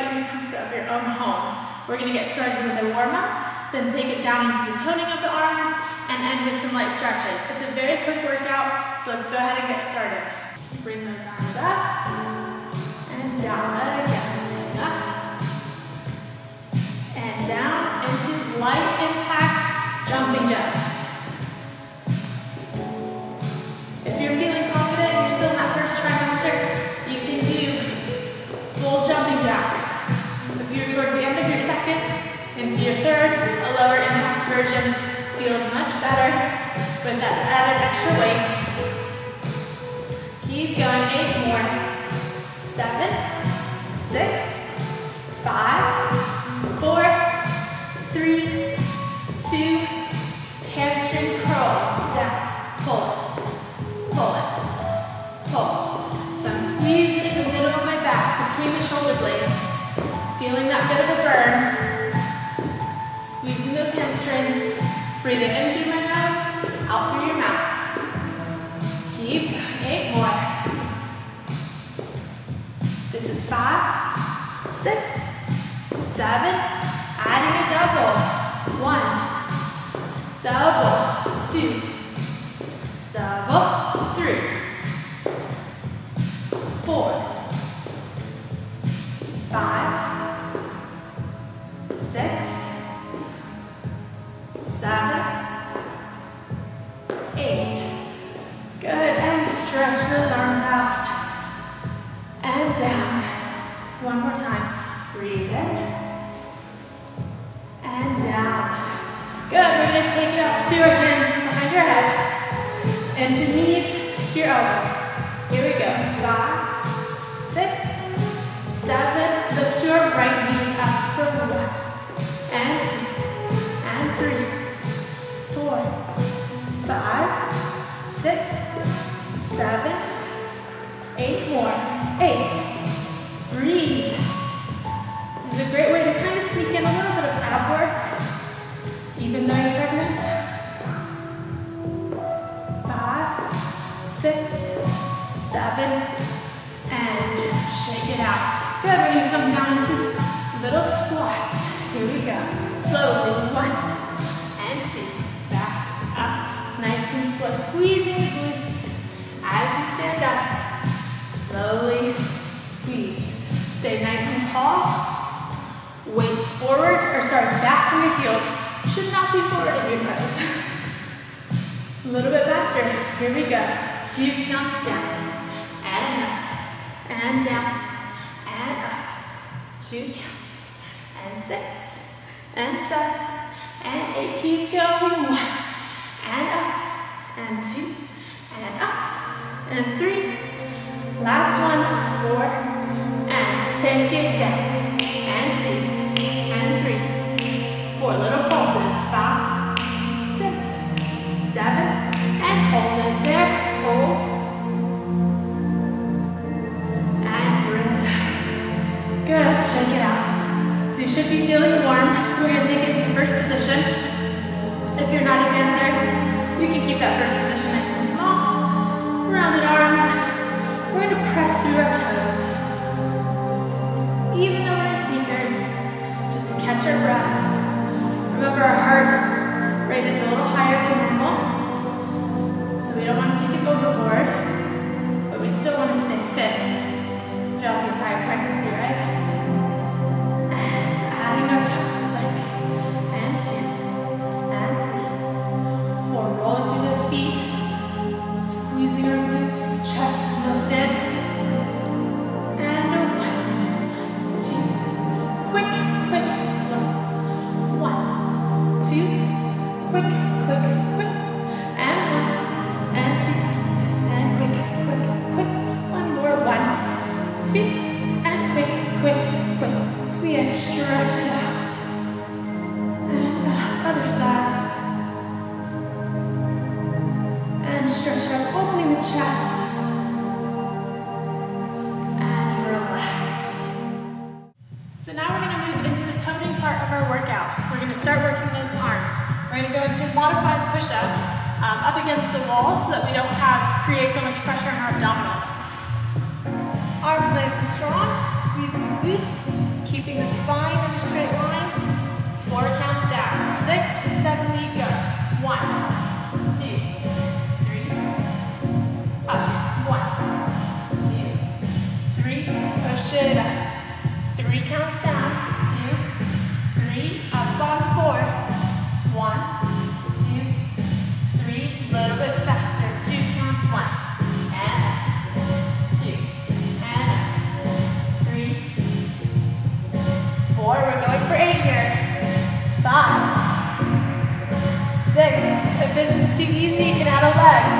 right in the comfort of your own home. We're going to get started with a warm-up, then take it down into the toning of the arms, and end with some light stretches. It's a very quick workout, so let's go ahead and get started. Bring those arms up, and down again, up, and down into light with that added extra weight. Keep going, eight more. Seven, six, five, four, three, two, hamstring curls, down, pull. Pull it, pull. So I'm squeezing the middle of my back between the shoulder blades, feeling that bit of a burn, squeezing those hamstrings, breathing in out through your mouth. Keep eight more. This is five, six, seven, adding a double. One, double, two, double, three, four, five, six, seven, down. One more time. Breathe in. And down. Good, we're gonna take it up to your hands behind your head. And to knees, to your elbows. Here we go. Five, six, seven. Back heels. Should not be forward of your toes. A little bit faster. Here we go. Two counts down. And up. And down. And up. Two counts. And six. And seven. And eight. Keep going. One. And up. And two. And up. And three. Last one. Four. And take it down. Four little pulses. five, six, seven, And hold it there. Hold. And bring it. Good. Shake it out. So you should be feeling warm. We're to take it to first position. Rolling chest and relax. So now we're gonna move into the toning part of our workout. We're gonna start working those arms. We're gonna go into a modified push-up um, up against the wall so that we don't have create so much pressure on our abdominals. Arms nice and strong, squeezing the glutes, keeping the spine in a straight line. Four counts down, six, seven, eight, go. One,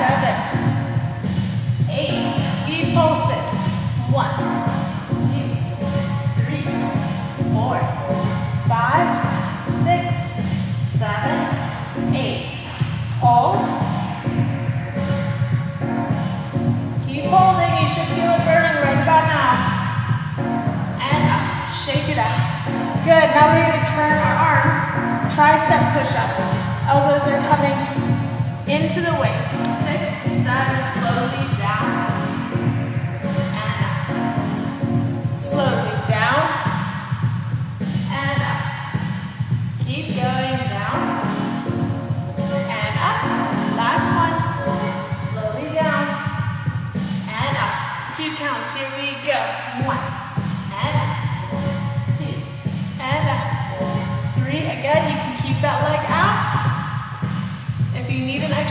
seven, eight. Keep pulsing. One, two, three, four, five, six, seven, eight. Hold. Keep holding. You should feel it burning right about now. And up. Shake it out. Good. Now we're going to turn our arms. Tricep push-ups. Elbows are coming into the waist.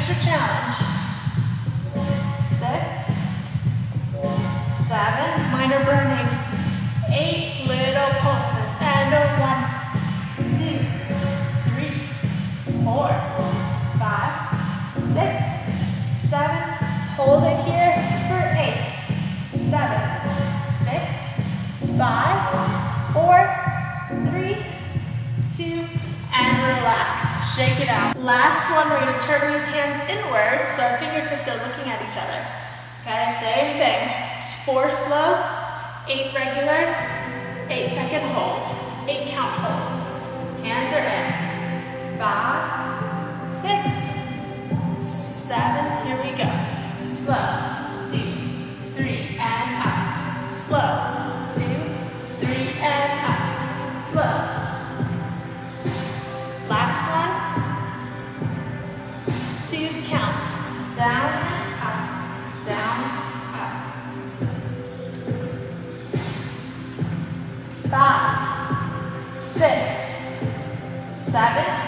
extra challenge. Six, seven, minor burning. Shake it out. Last one, we're gonna turn these hands inward so our fingertips are looking at each other. Okay, same thing. Four slow, eight regular, eight second hold, eight count hold. Hands are in. Five, six, seven, here we go. Slow. seven,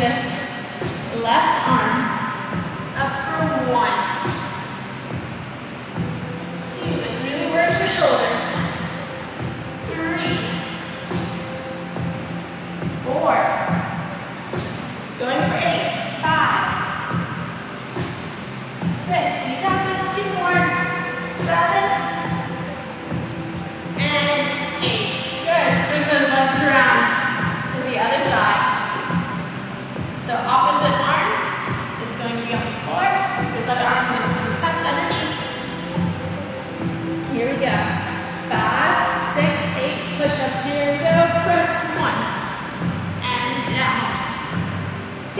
diversão.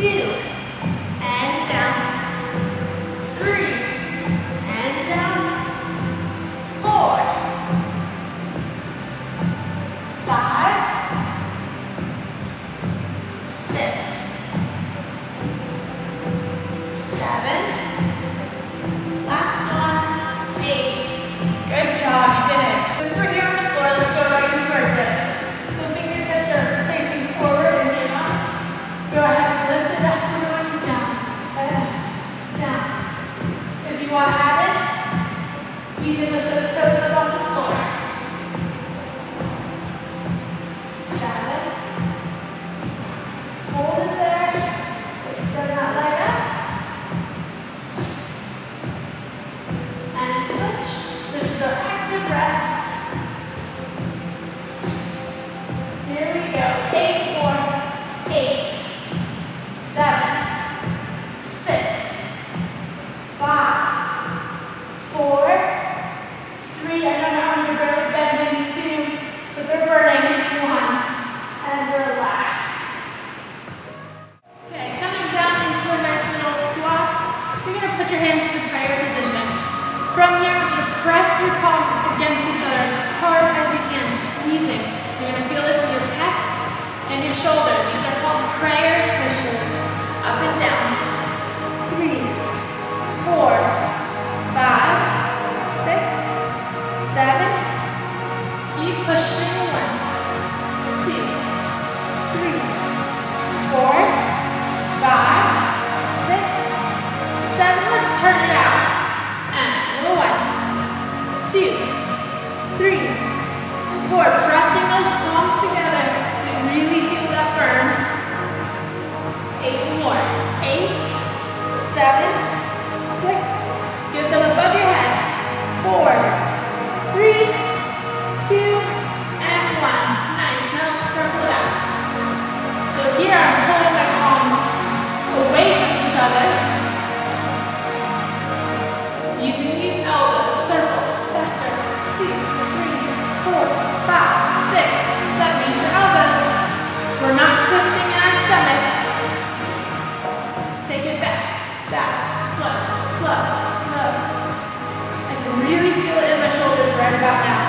still that. Slow, slow, slow. I can really feel it in my shoulders right about now.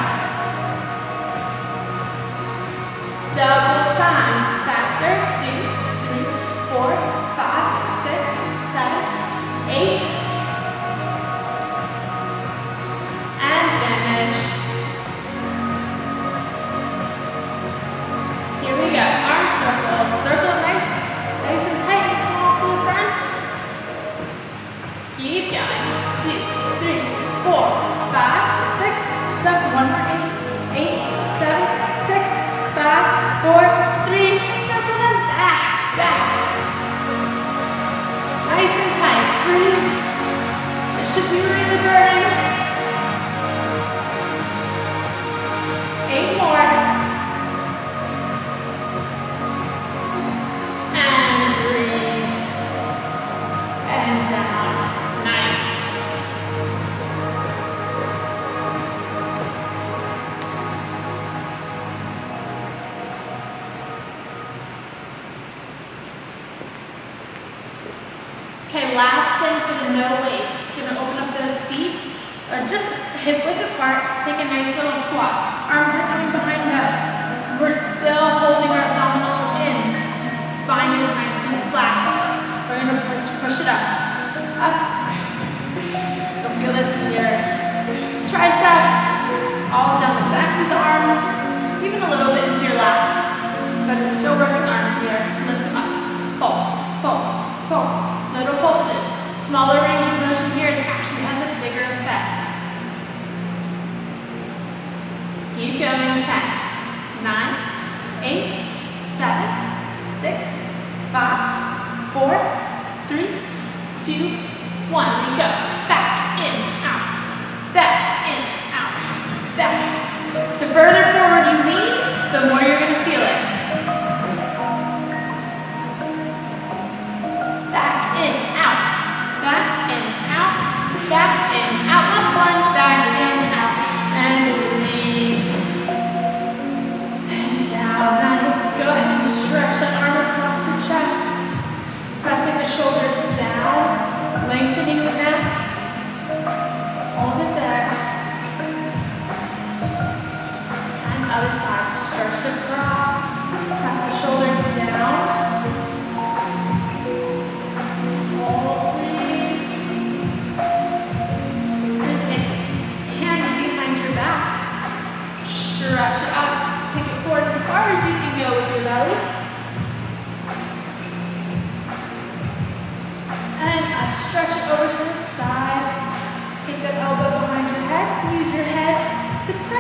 Double time. Faster. Two, three, four, five, six, seven, eight. Keep going. Two, three, four, five, six, seven, one.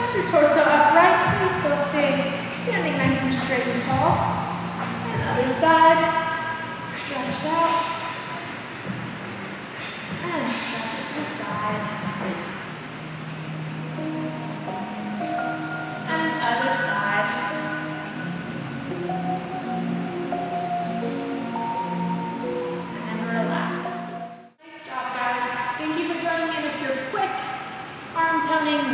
Press your torso upright so you still stay standing nice and straight and tall. And other side. Stretch out. And stretch it to the side.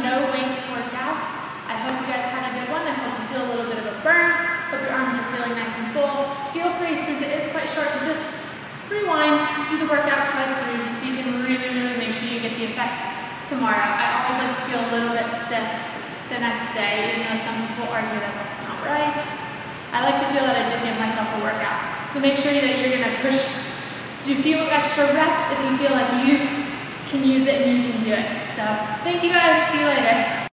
no weights workout. I hope you guys had a good one. I hope you feel a little bit of a burn. Hope your arms are feeling nice and full. Feel free, since it is quite short, to just rewind, do the workout twice through, just so you can really, really make sure you get the effects tomorrow. I always like to feel a little bit stiff the next day, even though some people argue that that's not right. I like to feel that I did give myself a workout. So make sure that you're gonna push, do a few extra reps if you feel like you can use it and you can do it. So thank you guys. See you later.